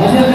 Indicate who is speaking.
Speaker 1: 안녕하세요.